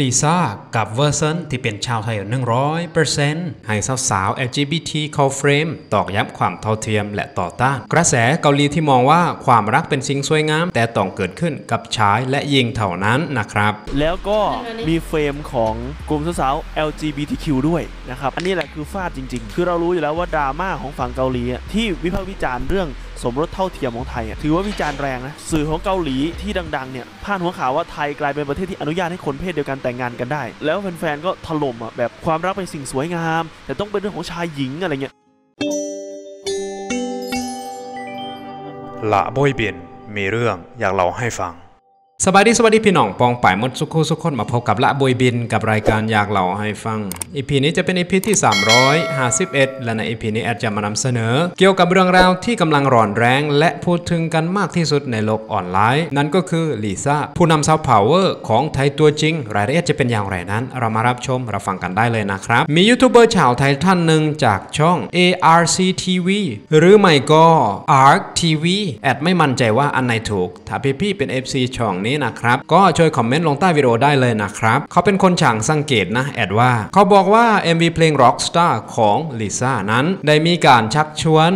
ลิซ่ากับเวอร์ชันที่เป็นชาวไทย100%ให้สาวๆ LGBT เข้าเฟรมตอกย้ำความเท่าเทียมและต่อต้าน กระแสเกาหลีที่มองว่าความรักเป็นสิ่งสวยงาม แต่ต้องเกิดขึ้นกับชายและหญิงเท่านั้นนะครับ แล้วก็มีเฟรมของกลุ่มสาวๆ LGBTQ ด้วยนะครับ อันนี้แหละคือฟาดจริง ๆ คือเรารู้อยู่แล้วว่าดราม่าของฝั่งเกาหลีที่วิพากษ์วิจารณ์เรื่อง สมรสเท่าเทียมของไทยอะถือว่าวิจารณ์แรงนะสื่อของเกาหลีที่ดังๆเนี่ยพาดหัวข่าวว่าไทยกลายเป็นประเทศที่อนุญาตให้คนเพศเดียวกันแต่งงานกันได้ แล้วแฟนๆก็ถล่มอะแบบความรักเป็นสิ่งสวยงาม แต่ต้องเป็นเรื่องของชายหญิงอะไรเงี้ยละบอยเบียนมีเรื่องอยากเล่าให้ฟัง สบายดีสวัสดีพี่น้องป้องปายเหมิดสุผู้สุคนมาพบกับละบอยบินกับรายการอยากเล่าให้ฟัง EP นี้จะเป็น EP ที่ 351 และใน EP นี้แอดจะมานำเสนอ เกี่ยวกับเรื่องราวที่กำลังร้อนแรง และพูดถึงกันมากที่สุดในโลกออนไลน์ นั่นก็คือลิซ่าผู้นำซอฟต์พาวเวอร์ของไทยตัวจริง รายละเอียดจะเป็นอย่างไรนั้น เรามารับชมรับฟังกันได้เลยนะครับ มียูทูบเบอร์ชาวไทยท่านหนึ่งจากช่อง ARC TV หรือไม่ก็ ARC TV แอดไม่มั่นใจว่าอันไหนถูกถ้าพี่ๆเป็น FC ช่องนี้นะครับ ก็ช่วยคอมเมนต์ลงใต้วิดีโอได้เลยนะครับ เขาเป็นคนช่างสังเกตนะ แอดว่า เขาบอกว่า MV เพลง Rockstar ของลิซ่านั้น ได้มีการชักชวน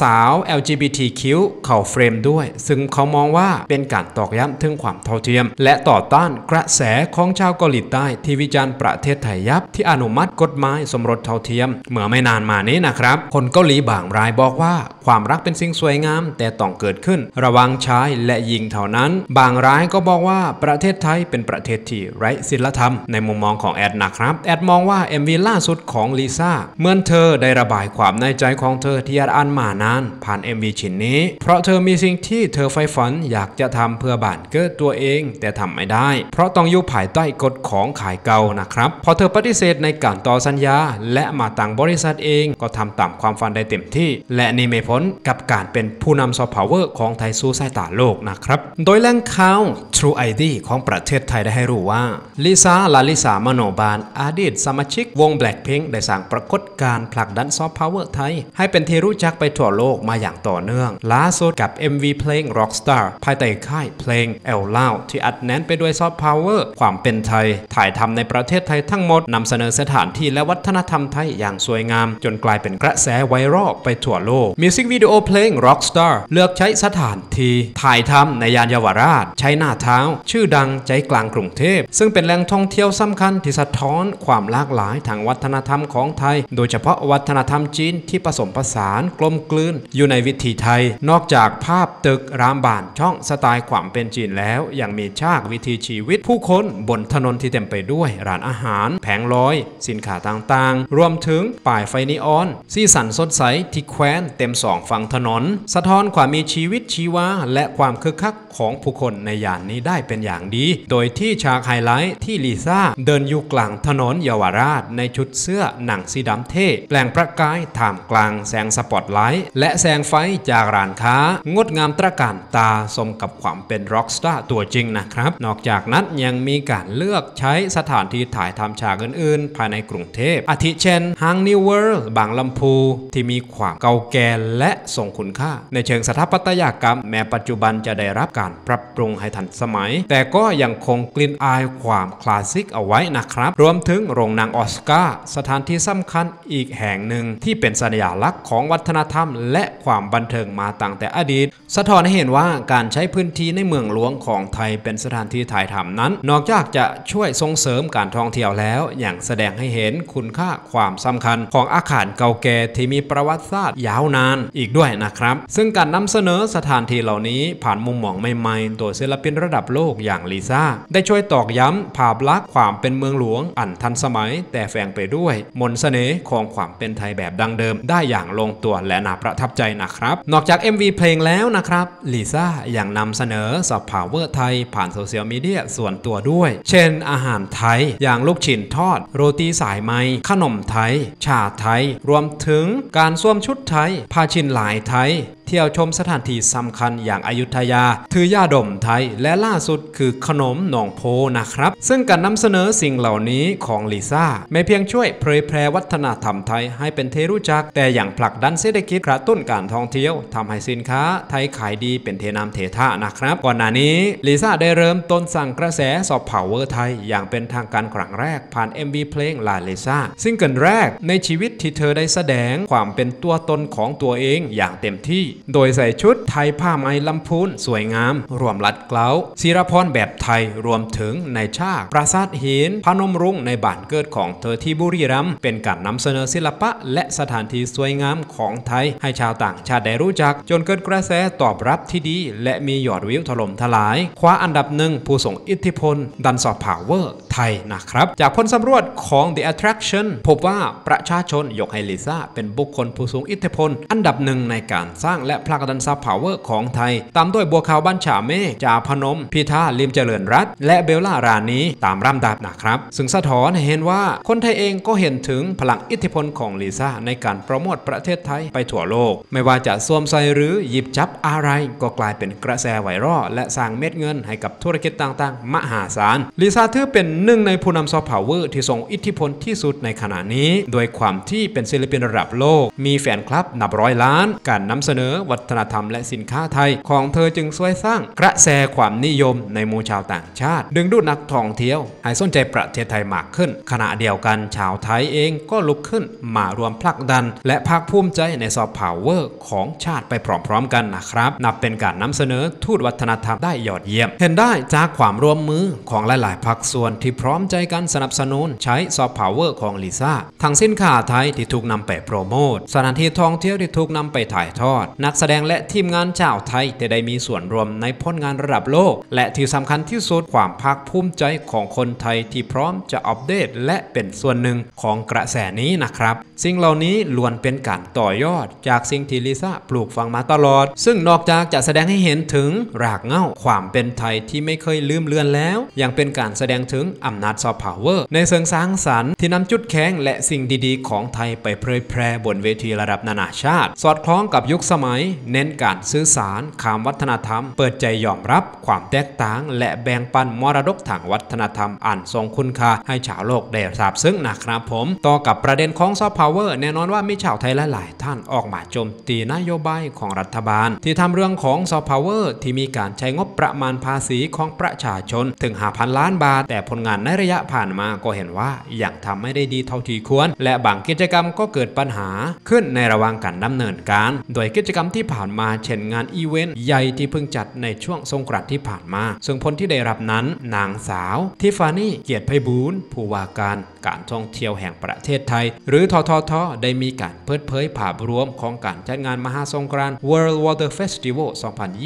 สาวๆ LGBTQ เข้าเฟรมด้วย ซึ่งเขามองว่าเป็นการตอกย้ำถึงความเท่าเทียม และต่อต้านกระแสของชาวเกาหลีใต้ที่วิจารณ์ประเทศไทยยับ ที่อนุมัติกฎหมายสมรสเท่าเทียม เมื่อไม่นานมานี้นะครับ คนเกาหลีบางรายบอกว่า ความรักเป็นสิ่งสวยงาม แต่ต้องเกิดขึ้น ระว่างชายและหญิงเท่านั้น บางรายก็บอกว่าประเทศไทยเป็นประเทศที่ไร้ศีลธรรมในมุมมองของแอดนะครับ แอดมองว่า MV ล่าสุดของลิซ่าเหมือนเธอได้ระบายความในใจของเธอที่แอดอ่านมานาน ผ่าน MV ชิ้นนี้ เพราะเธอมีสิ่งที่เธอใฝ่ฝันอยากจะทำเพื่อบ้านเกิดตัวเองแต่ทำไม่ได้ เพราะต้องอยู่ภายใต้กฎของขายเก่านะครับ พอเธอปฏิเสธในการต่อสัญญา และมาตั้งบริษัทเองก็ทำตามความฝันได้เต็มที่ และนี่ไม่พ้นกับการเป็นผู้นำซอฟต์พาวเวอร์ของไทยสู่สายตาโลกนะครับ โดยแหล่งข่าว True ID ของประเทศไทยได้ให้รู้ว่าลิซ่าลาลิสามโนบาลอดีตสมาชิกวง Blackpink ได้สร้างปรากฏการณ์ผลักดันซอฟต์พาวเวอร์ไทย ให้เป็นที่รู้จักไปทั่วโลกมาอย่างต่อเนื่องล่าสุดกับ MV เพลง Rockstar ภายใต้ค่ายเพลง El Lao ที่อัดแน่นไปด้วยซอฟต์พาวเวอร์ความเป็นไทย ถ่ายทำในประเทศไทยทั้งหมดนำเสนอสถานที่และวัฒนธรรมไทยอย่างสวยงาม จนกลายเป็นกระแสไวรัลไปทั่วโลกมิวสิกวิดีโอเพลง Rockstar เลือกใช้สถานที่ถ่ายทำในยานเยาวราชใช้หน้าเท้า ชื่อดังใจกลางกรุงเทพ ซึ่งเป็นแหล่งท่องเที่ยวสำคัญที่สะท้อนความหลากหลายทางวัฒนธรรมของไทย โดยเฉพาะวัฒนธรรมจีนที่ผสมผสานกลมกลืน อยู่ในวิถีไทย นอกจากภาพตึกรามบานช่องสไตล์ความเป็นจีนแล้วยังมีฉากวิถีชีวิตผู้คนบนถนนที่เต็มไปด้วยร้านอาหาร แผงลอย สินค้าต่างๆ รวมถึงป้ายไฟนีออน สีสันสดใสที่แขวนเต็มสองฝั่งถนน สะท้อนความมีชีวิตชีวาและความคึกคักของผู้คนในย่านนี้ได้เป็นอย่างดี โดยที่ฉากไฮไลท์ที่ลิซ่าเดินอยู่กลางถนนเยาวราช ในชุดเสื้อหนังสีดำเท่ เปล่งประกายท่ามกลางแสงสปอตไลท์ และแสงไฟจากร้านค้า งดงามตระการตาสมกับความเป็นร็อกสตาร์ตัวจริงนะครับ นอกจากนั้นยังมีการเลือกใช้สถานที่ถ่ายทำฉากอื่นๆ ภายในกรุงเทพ อาทิเช่นห้างนิวเวิลด์บางลำพู ที่มีความเก่าแก่และทรงคุณค่า ในเชิงสถาปัตยกรรม แม้ปัจจุบันจะได้รับการปรับปรุงให้ทันสมัย แต่ก็ยังคงกลิ่นอายความคลาสสิกเอาไว้นะครับ รวมถึงโรงหนังออสการ์สถานที่สำคัญอีกแห่งหนึ่งที่เป็นสัญลักษณ์ของวัฒนธรรม และความบันเทิงมาตั้งแต่อดีต สะท้อนให้เห็นว่าการใช้พื้นที่ในเมืองหลวงของไทยเป็นสถานที่ถ่ายทำนั้น นอกจากจะช่วยส่งเสริมการท่องเที่ยวแล้วอย่างแสดงให้เห็นคุณค่าความสำคัญของอาคารเก่าแก่ที่มีประวัติศาสตร์ยาวนานอีกด้วยนะครับ ซึ่งการนำเสนอสถานที่เหล่านี้ผ่านมุมมองใหม่ๆตัวศิลปินเป็นระดับโลกอย่างลิซ่า ได้ช่วยตอกย้ำภาพลักษณ์ความเป็นเมืองหลวง อันทันสมัย แต่แฝงไปด้วย มนต์เสน่ห์ของความเป็นไทยแบบดั้งเดิม ได้อย่างลงตัวและน่าประทับใจนะครับ นอกจาก MV เพลงแล้วนะครับลิซ่ายังนำเสนอซอฟต์พาวเวอร์ไทย ผ่านโซเชียลมีเดียส่วนตัวด้วย เช่น อาหารไทย อย่างลูกชิ้นทอด โรตีสายไหมขนมไทย ชาไทย รวมถึงการสวมชุดไทยผ้าซิ่นลายไทย เที่ยวชมสถานที่สำคัญอย่างอยุธยา ถือยาดมไทย และล่าสุดคือขนมหนองโพนะครับ ซึ่งการนำเสนอสิ่งเหล่านี้ของลิซ่าไม่เพียงช่วยเผยแพร่วัฒนธรรมไทยให้เป็นที่รู้จัก แต่อย่างผลักดันเศรษฐกิจกระตุ้นการท่องเที่ยวทำให้สินค้าไทยขายดีเป็นเทน้ำเทท่านะครับ ก่อนหน้านี้ลิซ่าได้เริ่มต้นสร้างกระแสซอฟต์พาวเวอร์ไทย อย่างเป็นทางการครั้งแรกผ่าน MV เพลงลาลิซ่าซิงเกิลแรกในชีวิตที่เธอได้แสดงความเป็นตัวตนของตัวเองอย่างเต็มที่โดยใส่ชุดไทยผ้าไหมลำพูนสวยงาม รวมลัดเกลาศิรพรแบบไทยรวมถึงในชาติปราสาทหินพนมรุ้งในบ้านเกิดของเธอที่บุรีรัมย์เป็นการนำเสนอศิลปะ และสถานที่สวยงามของไทย ให้ชาวต่างชาติได้รู้จัก จนเกิดกระแสตอบรับที่ดี และมียอดวิวถล่มทลาย คว้าอันดับหนึ่งผู้ส่งอิทธิพล ดันสอบพาวเวอร์ไทยนะครับ จากผลสำรวจของ The Attraction พบว่าประชาชนยกให้ลิซ่าเป็นบุคคลผู้สูงอิทธิพล อันดับหนึ่งในการสร้างและผลักดันซอฟต์พาวเวอร์ของไทย ตามด้วยบัวขาวบัญชาเมฆจาพนม พิธาลิ้มเจริญรัตน์ และเบลล่าราณีตามลำดับนะครับ ซึ่งสะท้อนเห็นว่าคนไทยเองก็เห็นถึงพลังอิทธิพลของลิซ่าในการโปรโมทประเทศไทยไปทั่วโลก ไม่ว่าจะสวมใส่หรือหยิบจับอะไร ก็กลายเป็นกระแสไวรัลและสร้างเม็ดเงินให้กับธุรกิจต่างๆ มหาศาลลิซ่าถือเป็นหนึ่งในผู้นำซอฟต์พาวเวอร์ที่ทรงอิทธิพลที่สุดในขณะนี้ โดยความที่เป็นศิลปินระดับโลก มีแฟนคลับนับร้อยล้าน การนำเสนอวัฒนธรรมและสินค้าไทย ของเธอจึงช่วยสร้างกระแสความนิยมในหมู่ชาวต่างชาติ ดึงดูดนักท่องเที่ยว ให้สนใจประเทศไทยมากขึ้น ขณะเดียวกันชาวไทยเองก็ลุกขึ้นมาร่วมผลักดัน และภาคภูมิใจในซอฟต์พาวเวอร์ของชาติไปพร้อมๆกันนะครับ นับเป็นการนำเสนอทูตวัฒนธรรมได้ยอดเยี่ยม เห็นได้จากความร่วมมือของหลายๆภาคส่วนที่พร้อมใจกันสนับสนุนใช้ซอฟต์พาวเวอร์ของลิซ่าทั้งสินค้าไทยที่ถูกนำไปโปรโมทสถานที่ท่องเที่ยวที่ถูกนำไปถ่ายทอด นักแสดงและทีมงานงานชาวไทยที่ได้มีส่วนร่วมในผลงานระดับโลก และที่สำคัญที่สุดความภาคภูมิใจของคนไทยที่พร้อมจะอัปเดตและเป็นส่วนหนึ่งของกระแสนี้นะครับ สิ่งเหล่านี้ล้วนเป็นการต่อยอด จากสิ่งที่ลิซ่าปลูกฝังมาตลอด ซึ่งนอกจากจะแสดงให้เห็นถึงรากเหง้าความเป็นไทยที่ไม่เคยลืมเลือนแล้ว ยังเป็นการแสดงถึงอำนาจซอฟต์พาวเวอร์ในเชิงสร้างสรรค์ที่นำจุดแข็งและสิ่งดีๆ ของไทยไปเผยแพร่บนเวทีระดับนานาชาติ สอดคล้องกับยุคสมัย เน้นการสื่อสารข้ามวัฒนธรรม เปิดใจยอมรับความแตกต่าง และแบ่งปันมรดกทางวัฒนธรรมอันทรงคุณค่าให้ชาวโลกได้ซาบซึ้งนะครับผม ต่อกับประเด็นของซอฟต์พาวเวอร์แน่นอนว่ามีชาวไทยหลาย ๆ ท่านออกมาโจมตีนโยบายของรัฐบาล ที่ทำเรื่องของซอฟต์พาวเวอร์ที่มีการใช้งบประมาณภาษีของประชาชนถึง5,000ล้านบาท แต่ผลงานในระยะผ่านมาก็เห็นว่ายังทำไม่ได้ดีเท่าที่ควร และบางกิจกรรมก็เกิดปัญหาขึ้นในระหว่างการดำเนินการ โดยกิจกรรมที่ผ่านมาเช่นงานอีเวนต์ใหญ่ที่เพิ่งจัดในช่วงสงกรานต์ที่ผ่านมา ซึ่งผลที่ได้รับนั้น นางสาวฐาปนีย์ เกียรติไพบูลย์ผู้ว่าการการท่องเที่ยวแห่งประเทศไทย หรือททท ได้มีการเปิดเผยภาพรวมของการจัดงานมหาสงกรานต์ World Water Festival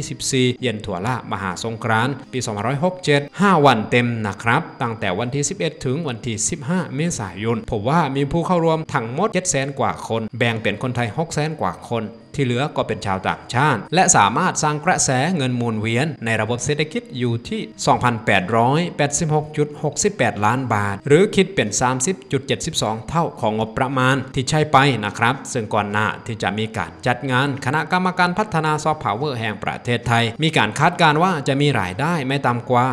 2024 เย็นถั่วละมหาสงกรานต์ปี 2567 5 วันเต็มนะครับ ตั้งแต่วันที่ 11 ถึงวันที่ 15 เมษายนผมว่ามีผู้เข้าร่วมทั้งหมด 700,000 กว่าคน แบ่งเป็นคนไทย 600,000 กว่าคน ที่เหลือก็เป็นชาวต่างชาติ และสามารถสร้างกระแสเงินหมุนเวียนในระบบเศรษฐกิจอยู่ที่ 2,886.68 ล้านบาท หรือคิดเป็น 30.72 เท่าของงบประมาณที่ใช้ไปนะครับ ซึ่งก่อนหน้าที่จะมีการจัดงานคณะกรรมการพัฒนาซอฟต์พาวเวอร์แห่งประเทศไทย มีการคาดการณ์ว่าจะมีรายได้ไม่ต่ำกว่า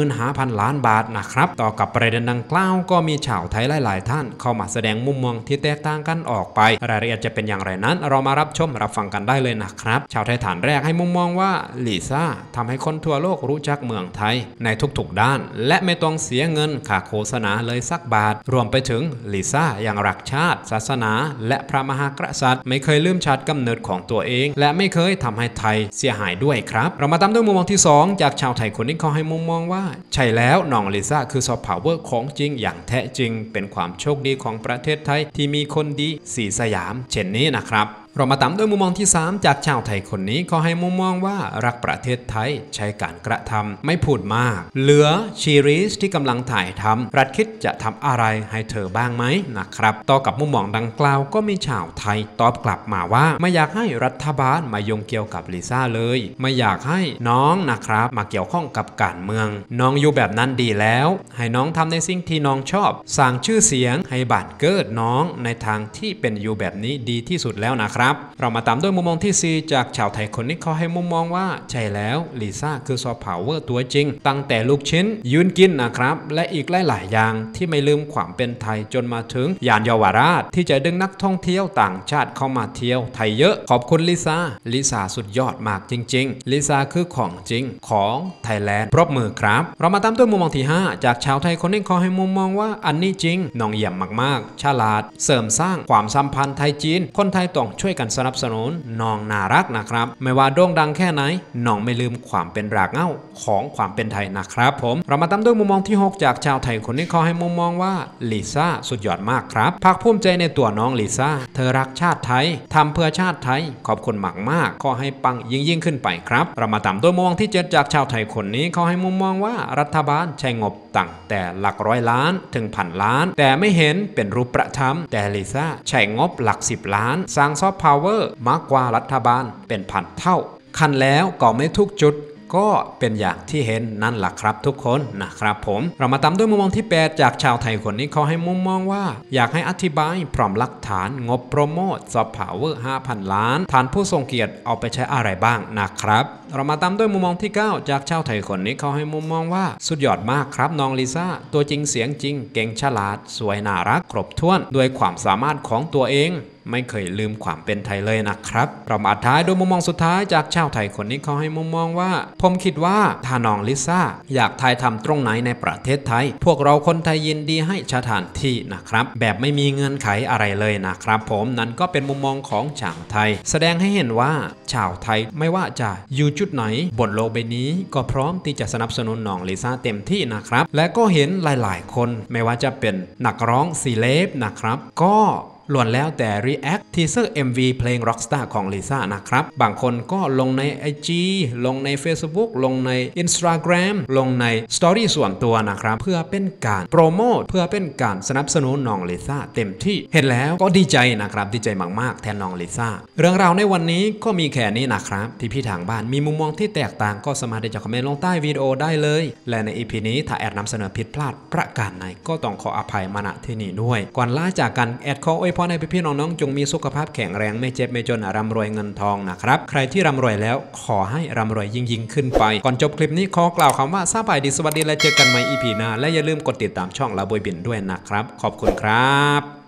35,000 ล้านบาทนะครับ ต่อกับประเด็นดังกล่าวก็มีชาวไทยหลาย ๆ ท่านเข้ามาแสดงมุมมองที่แตกต่างกันออกไป รายละเอียดจะเป็นอย่างไรนั้น เรามารับชมรับฟังกันได้เลยนะครับ ชาวไทยฐานแรกให้มุมมองว่าลิซ่าทำให้คนทั่วโลกรู้จักเมืองไทยในทุกๆด้าน และไม่ต้องเสียเงินค่าโฆษณาเลยสักบาท รวมไปถึงลิซ่ายังรักชาติ ศาสนา และพระมหากษัตริย์ ไม่เคยลืมชาติกำเนิดของตัวเอง และไม่เคยทำให้ไทยเสียหายด้วยครับ เรามาตามด้วยมุมมองที่ 2 จากชาวไทยคนนี้เขาให้มุมมองว่า ใช่แล้วน้องลิซ่าคือซอฟต์พาวเวอร์ของจริงอย่างแท้จริง เป็นความโชคดีของประเทศไทยที่มีคนดีศรีสยาม เช่นนี้นะครับ เรามาตามด้วยมุมมองที่ 3 จากชาวไทยคนนี้เขาให้มุมมองว่ารักประเทศไทยใช้การกระทำไม่พูดมาก เหลือชีรีสที่กำลังถ่ายทำรัฐคิดจะทำอะไรให้เธอบ้างไหมนะครับ ต่อกับมุมมองดังกล่าวก็มีชาวไทยตอบกลับมาว่า ไม่อยากให้รัฐบาลมายุ่งเกี่ยวกับลิซ่าเลย ไม่อยากให้น้องนะครับ มาเกี่ยวข้องกับการเมือง น้องอยู่แบบนั้นดีแล้ว ให้น้องทำในสิ่งที่น้องชอบสร้างชื่อเสียงให้บานเกิดน้องในทางที่เป็นอยู่แบบนี้ดีที่สุดแล้วนะครับเรามาตามด้วยมุมมองที่ 4 จากชาวไทยคนนี้เขาให้มุมมองว่า ใช่แล้วลิซ่าคือซอฟต์พาวเวอร์ตัวจริง ตั้งแต่ลูกชิ้น ยืนกินนะครับ และอีกหลาย ๆ อย่างที่ไม่ลืมความเป็นไทยจนมาถึงย่านเยาวราช ที่จะดึงนักท่องเที่ยวต่างชาติเข้ามาเที่ยวไทยเยอะ ขอบคุณลิซ่าลิซ่าสุดยอดมากจริง ๆลิซ่าคือของจริงของไทยแลนด์ปรบมือครับ เรามาตามด้วยมุมมองที่ 5 จากชาวไทยคนนี้เขาให้มุมมองว่าอันนี้จริงน้องเยี่ยมมากๆ ฉลาด เสริมสร้างความสัมพันธ์ไทยจีน คนไทยต้องช่วยกันสนับสนุนน้องน่ารักนะครับ ไม่ว่าโด่งดังแค่ไหนน้องไม่ลืมความเป็นรากเหง้าของความเป็นไทยนะครับผมเรามาตามด้วยมุมมองที่ 6 จากชาวไทยคนนี้เขาให้มุมมองว่าลิซ่าสุดยอดมากครับภาคภูมิใจในตัวน้องลิซ่าเธอรักชาติไทยทำเพื่อชาติไทย ขอบคุณมากมากขอให้ปังยิ่งยิ่งขึ้นไปครับ เรามาตามด้วยมุมมองที่ 7 จากชาวไทยคนนี้เขาให้มุมมองว่ารัฐบาลใช้งบตั้งแต่หลักร้อยล้านถึงพันล้าน แต่ไม่เห็นเป็นรูปประธรรมแต่ลิซ่าใช้งบหลัก 10 ล้าน สร้างซอฟต์พาวเวอร์มากกว่ารัฐบาลเป็นพันเท่า คันแล้วก็ไม่ทุกจุดก็เป็นอย่างที่เห็นนั่นแหละครับทุกคนนะครับผมเรามาตามด้วยมุมมองที่ 8 จากชาวไทยคนนี้เขาให้มุมมองว่า อยากให้อธิบายพร้อมหลักฐานงบโปรโมทซอฟต์พาวเวอร์5,000 ล้าน ฐานผู้ทรงเกียรติเอาไปใช้อะไรบ้างนะครับ เรามาตามด้วยมุมมองที่ 9 จากชาวไทยคนนี้เขาให้มุมมองว่า สุดยอดมากครับน้องลิซ่าตัวจริงเสียงจริง เก่งฉลาด สวยน่ารักครบถ้วน ด้วยความสามารถของตัวเอง ไม่เคยลืมความเป็นไทยเลยนะครับ เรามาท้ายด้วยมุมมองสุดท้ายจากชาวไทยคนนี้เขาให้มุมมองว่า ผมคิดว่าถ้าน้องลิซ่าอยากถ่ายทำตรงไหนในประเทศไทย พวกเราคนไทยยินดีให้สถานที่นะครับ แบบไม่มีเงื่อนไขอะไรเลยนะครับ ผมนั่นก็เป็นมุมมองของชาวไทย แสดงให้เห็นว่าชาวไทยไม่ว่าจะอยู่จุดไหนบนโลกใบนี้ ก็พร้อมที่จะสนับสนุนน้องลิซ่าเต็มที่นะครับ และก็เห็นหลาย ๆ คนไม่ว่าจะเป็นนักร้องเซเลบนะครับ ก็ ล้วนแล้วแต่ React Teaser MV เพลง Rockstar ของลิซ่านะครับ บางคนก็ลงใน IG ลงใน Facebook ลงใน Instagram ลงใน Story ส่วนตัวนะครับ เพื่อเป็นการโปรโมทเพื่อเป็นการสนับสนุนน้องลิซ่าเต็มที่เห็นแล้วก็ดีใจนะครับ ดีใจมากๆ แทนน้องลิซ่าเรื่องราวในวันนี้ก็มีแค่นี้นะครับ ที่พี่ทางบ้านมีมุมมองที่แตกต่างก็สามารถที่จะคอมเมนต์ลงใต้วิดีโอได้เลย และใน EP นี้ถ้าแอดนำเสนอผิดพลาดประการไหนก็ต้องขออภัยมาณที่นี้ด้วย ก่อนลาจากกันแอดขออวยพรให้พี่ๆน้องๆจงมีสุขภาพแข็งแรงไม่เจ็บไม่จนร่ำรวยเงินทองนะครับ ใครที่ร่ำรวยแล้วขอให้ร่ำรวยยิ่งยิ่งๆขึ้นไป ก่อนจบคลิปนี้ขอกล่าวคำว่าสบายดีสวัสดีและเจอกันใหม่ EP หน้าและอย่าลืมกดติดตามช่องลาบอยบินด้วยนะครับ ขอบคุณครับ